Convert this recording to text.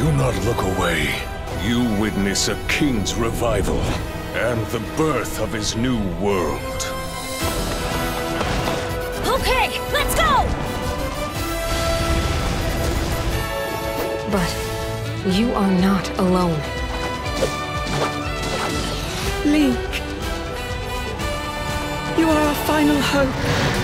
Do not look away. You witness a king's revival and the birth of his new world. Okay, let's go! But you are not alone. Link. You are our final hope.